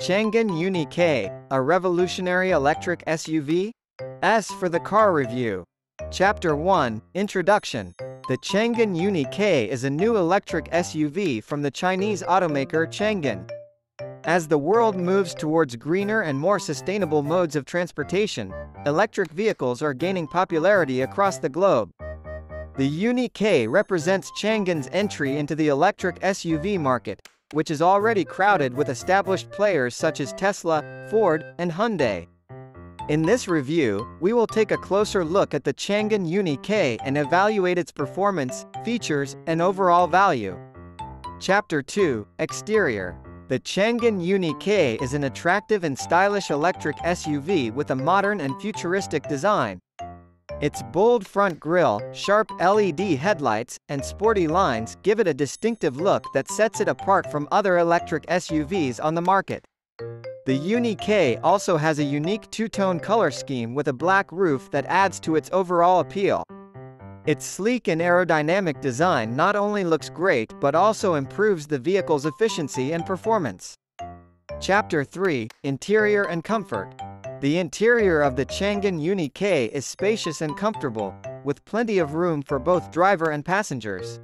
Changan Uni K, a revolutionary electric SUV? S for the car review. Chapter 1, Introduction. The Changan Uni K is a new electric SUV from the Chinese automaker Changan. As the world moves towards greener and more sustainable modes of transportation, electric vehicles are gaining popularity across the globe. The Uni K represents Changan's entry into the electric SUV market, which is already crowded with established players such as Tesla, Ford, and Hyundai. In this review, we will take a closer look at the Changan Uni K and evaluate its performance, features, and overall value. Chapter 2, Exterior. The Changan Uni K is an attractive and stylish electric SUV with a modern and futuristic design, its bold front grille, sharp LED headlights, and sporty lines give it a distinctive look that sets it apart from other electric SUVs on the market. The Uni K also has a unique two-tone color scheme with a black roof that adds to its overall appeal. Its sleek and aerodynamic design not only looks great but also improves the vehicle's efficiency and performance. Chapter 3, Interior and Comfort. The interior of the Changan Uni K is spacious and comfortable, with plenty of room for both driver and passengers.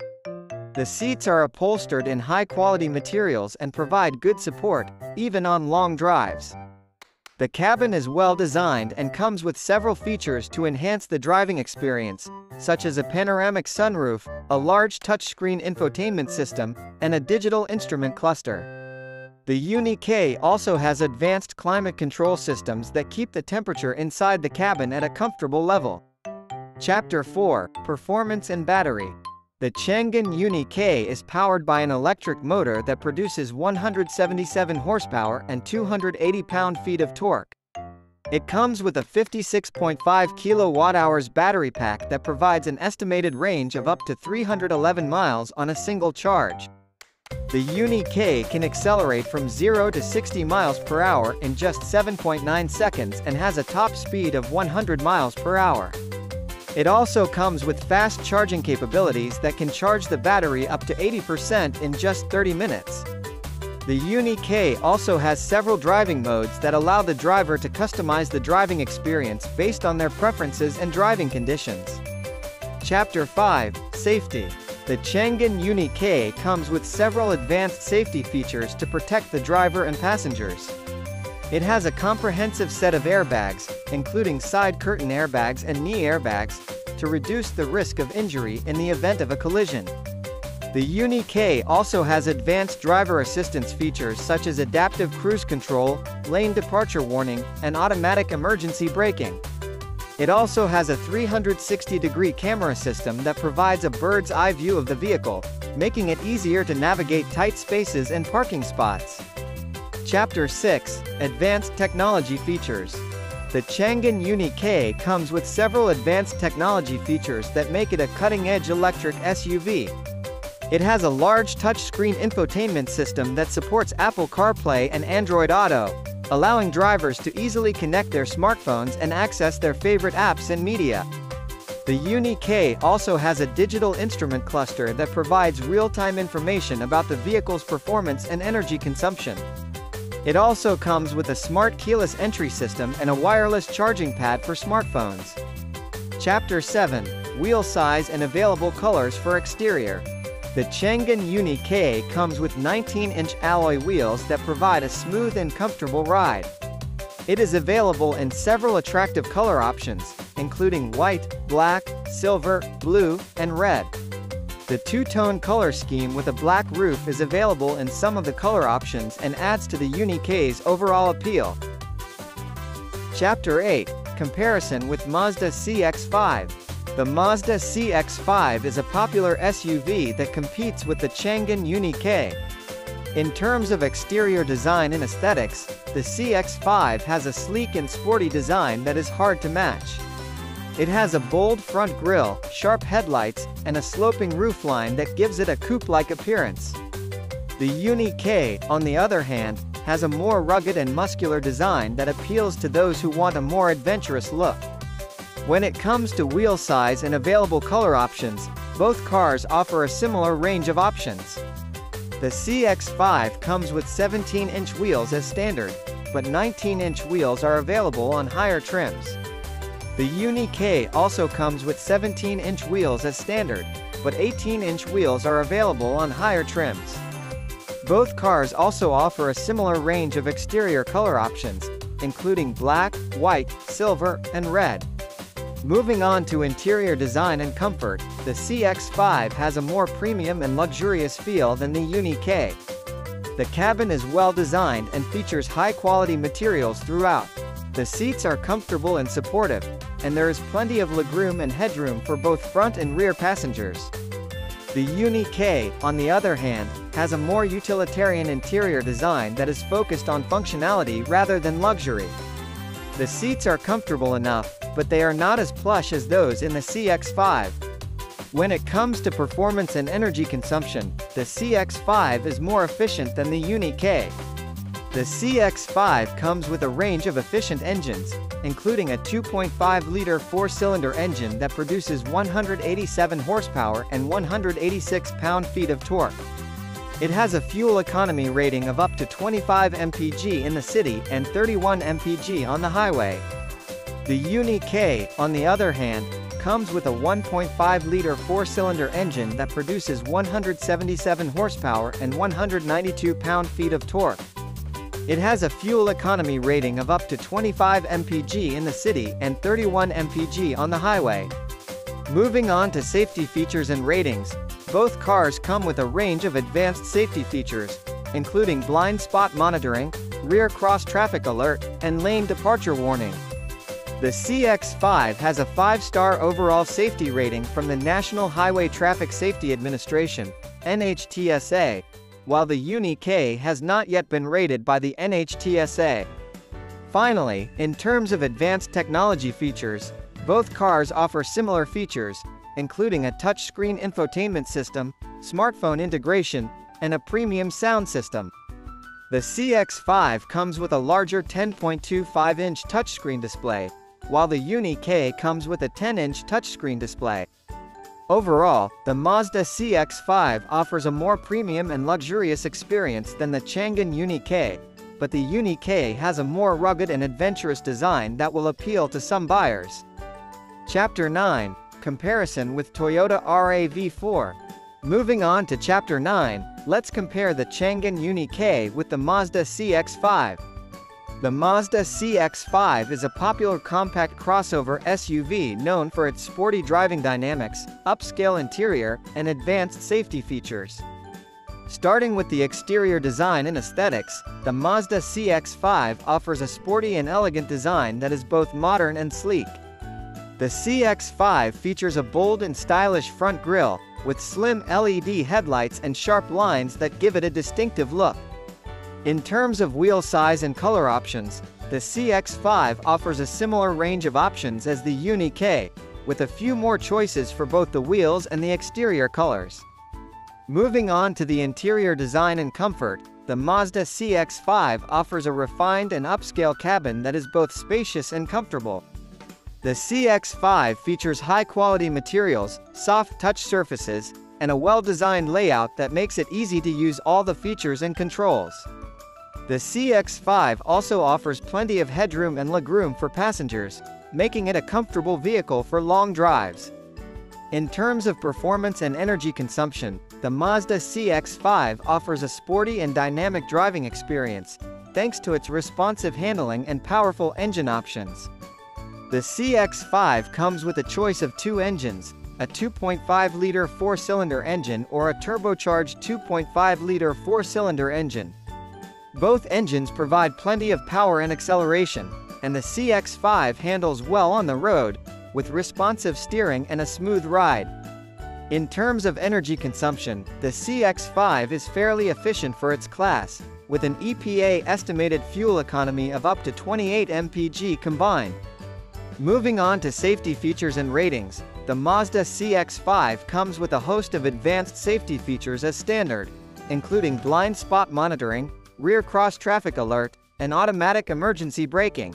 The seats are upholstered in high-quality materials and provide good support, even on long drives. The cabin is well designed and comes with several features to enhance the driving experience, such as a panoramic sunroof, a large touchscreen infotainment system, and a digital instrument cluster. The Uni-K also has advanced climate control systems that keep the temperature inside the cabin at a comfortable level. Chapter 4, Performance and Battery. The Changan Uni-K is powered by an electric motor that produces 177 horsepower and 280 pound-feet of torque. It comes with a 56.5 kilowatt-hours battery pack that provides an estimated range of up to 311 miles on a single charge. The Uni-K can accelerate from 0 to 60 miles per hour in just 7.9 seconds and has a top speed of 100 miles per hour. It also comes with fast charging capabilities that can charge the battery up to 80% in just 30 minutes. The Uni-K also has several driving modes that allow the driver to customize the driving experience based on their preferences and driving conditions. Chapter 5, Safety the Changan Uni K comes with several advanced safety features to protect the driver and passengers. It has a comprehensive set of airbags, including side curtain airbags and knee airbags, to reduce the risk of injury in the event of a collision. The Uni K also has advanced driver assistance features such as adaptive cruise control, lane departure warning, and automatic emergency braking. It also has a 360-degree camera system that provides a bird's eye view of the vehicle, making it easier to navigate tight spaces and parking spots. Chapter 6, Advanced Technology Features. The Changan Uni K comes with several advanced technology features that make it a cutting-edge electric SUV. It has a large touchscreen infotainment system that supports Apple CarPlay and Android Auto, allowing drivers to easily connect their smartphones and access their favorite apps and media. The Uni-K also has a digital instrument cluster that provides real-time information about the vehicle's performance and energy consumption. It also comes with a smart keyless entry system and a wireless charging pad for smartphones. Chapter 7, Wheel Size and Available Colors for Exterior. The Changan Uni K comes with 19-inch alloy wheels that provide a smooth and comfortable ride. It is available in several attractive color options, including white, black, silver, blue, and red. The two-tone color scheme with a black roof is available in some of the color options and adds to the Uni K's overall appeal. Chapter 8, Comparison with Mazda CX-5 the Mazda CX-5 is a popular SUV that competes with the Changan Uni-K. In terms of exterior design and aesthetics, the CX-5 has a sleek and sporty design that is hard to match. It has a bold front grille, sharp headlights, and a sloping roofline that gives it a coupe-like appearance. The Uni-K, on the other hand, has a more rugged and muscular design that appeals to those who want a more adventurous look. When it comes to wheel size and available color options, both cars offer a similar range of options. The CX-5 comes with 17-inch wheels as standard, but 19-inch wheels are available on higher trims. The Uni-K also comes with 17-inch wheels as standard, but 18-inch wheels are available on higher trims. Both cars also offer a similar range of exterior color options, including black, white, silver, and red. Moving on to interior design and comfort, the CX-5 has a more premium and luxurious feel than the Uni-K. The cabin is well designed and features high-quality materials throughout. The seats are comfortable and supportive, and there is plenty of legroom and headroom for both front and rear passengers. The Uni-K, on the other hand, has a more utilitarian interior design that is focused on functionality rather than luxury. The seats are comfortable enough, but they are not as plush as those in the CX-5. When it comes to performance and energy consumption, the CX-5 is more efficient than the Uni-K. The CX-5 comes with a range of efficient engines, including a 2.5-liter four-cylinder engine that produces 187 horsepower and 186 pound-feet of torque. It has a fuel economy rating of up to 25 mpg in the city and 31 mpg on the highway. The Uni-K, on the other hand, comes with a 1.5-liter four-cylinder engine that produces 177 horsepower and 192 pound-feet of torque. It has a fuel economy rating of up to 25 mpg in the city and 31 mpg on the highway. Moving on to safety features and ratings, both cars come with a range of advanced safety features, including blind spot monitoring, rear cross traffic alert, and lane departure warning. The CX-5 has a 5-star overall safety rating from the National Highway Traffic Safety Administration, NHTSA, while the Uni-K has not yet been rated by the NHTSA. Finally, in terms of advanced technology features, both cars offer similar features, including a touchscreen infotainment system, smartphone integration, and a premium sound system. The CX-5 comes with a larger 10.25-inch touchscreen display, while the Uni-K comes with a 10-inch touchscreen display. Overall, the Mazda CX-5 offers a more premium and luxurious experience than the Changan Uni-K, but the Uni-K has a more rugged and adventurous design that will appeal to some buyers. Chapter 9, Comparison with Toyota RAV4. Moving on to Chapter 9, let's compare the Changan Uni-K with the Mazda CX-5. The Mazda CX-5 is a popular compact crossover SUV known for its sporty driving dynamics, upscale interior, and advanced safety features. Starting with the exterior design and aesthetics, the Mazda CX-5 offers a sporty and elegant design that is both modern and sleek. The CX-5 features a bold and stylish front grille, with slim LED headlights and sharp lines that give it a distinctive look. In terms of wheel size and color options, the CX-5 offers a similar range of options as the Uni-K, with a few more choices for both the wheels and the exterior colors. Moving on to the interior design and comfort, the Mazda CX-5 offers a refined and upscale cabin that is both spacious and comfortable. The CX-5 features high-quality materials, soft touch surfaces, and a well-designed layout that makes it easy to use all the features and controls. The CX-5 also offers plenty of headroom and legroom for passengers, making it a comfortable vehicle for long drives. In terms of performance and energy consumption, the Mazda CX-5 offers a sporty and dynamic driving experience, thanks to its responsive handling and powerful engine options. The CX-5 comes with a choice of two engines, a 2.5-liter four-cylinder engine or a turbocharged 2.5-liter four-cylinder engine. Both engines provide plenty of power and acceleration, and the CX-5 handles well on the road, with responsive steering and a smooth ride. In terms of energy consumption, the CX-5 is fairly efficient for its class, with an EPA estimated fuel economy of up to 28 mpg combined. Moving on to safety features and ratings, the Mazda CX-5 comes with a host of advanced safety features as standard, including blind spot monitoring, rear cross traffic alert, and automatic emergency braking.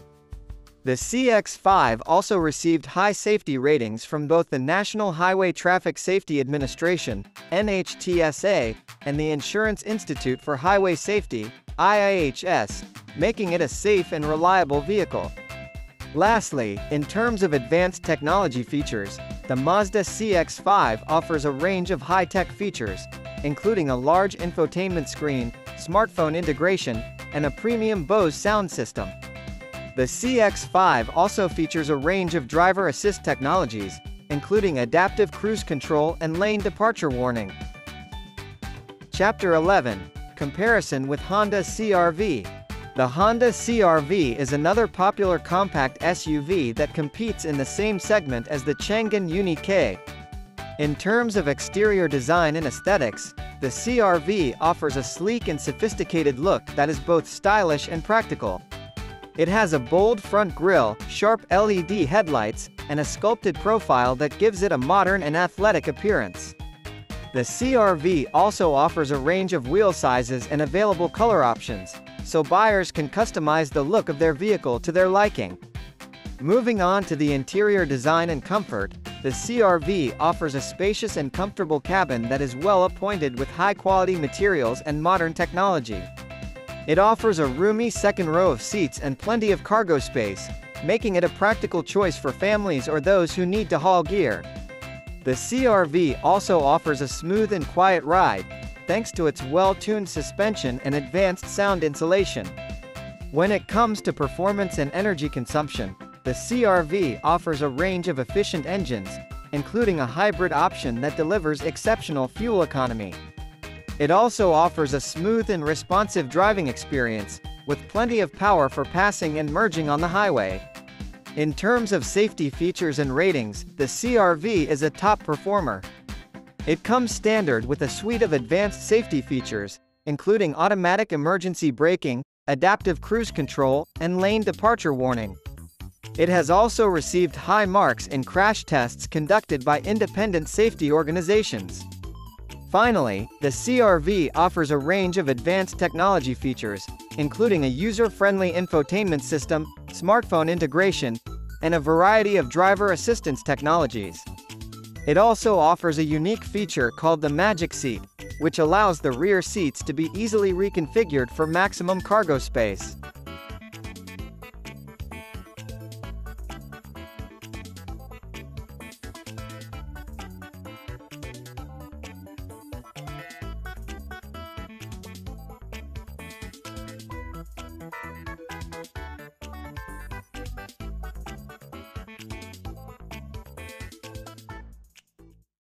The CX-5 also received high safety ratings from both the National Highway Traffic Safety Administration, NHTSA, and the Insurance Institute for Highway Safety, IIHS, making it a safe and reliable vehicle. Lastly, in terms of advanced technology features, the Mazda CX-5 offers a range of high-tech features, including a large infotainment screen, smartphone integration, and a premium Bose sound system. The CX-5 also features a range of driver assist technologies, including adaptive cruise control and lane departure warning. Chapter 11. Comparison with Honda CR-V. The Honda CR-V is another popular compact SUV that competes in the same segment as the Changan Uni K. In terms of exterior design and aesthetics, the CR-V offers a sleek and sophisticated look that is both stylish and practical. It has a bold front grille, sharp LED headlights, and a sculpted profile that gives it a modern and athletic appearance. The CR-V also offers a range of wheel sizes and available color options, so buyers can customize the look of their vehicle to their liking. Moving on to the interior design and comfort, the CR-V offers a spacious and comfortable cabin that is well appointed with high-quality materials and modern technology. It offers a roomy second row of seats and plenty of cargo space, making it a practical choice for families or those who need to haul gear. The CR-V also offers a smooth and quiet ride, thanks to its well-tuned suspension and advanced sound insulation. When it comes to performance and energy consumption, the CR-V offers a range of efficient engines, including a hybrid option that delivers exceptional fuel economy. It also offers a smooth and responsive driving experience, with plenty of power for passing and merging on the highway. In terms of safety features and ratings, the CR-V is a top performer. It comes standard with a suite of advanced safety features, including automatic emergency braking, adaptive cruise control, and lane departure warning. It has also received high marks in crash tests conducted by independent safety organizations. Finally, the CR-V offers a range of advanced technology features, including a user-friendly infotainment system, smartphone integration, and a variety of driver assistance technologies. It also offers a unique feature called the Magic Seat, which allows the rear seats to be easily reconfigured for maximum cargo space.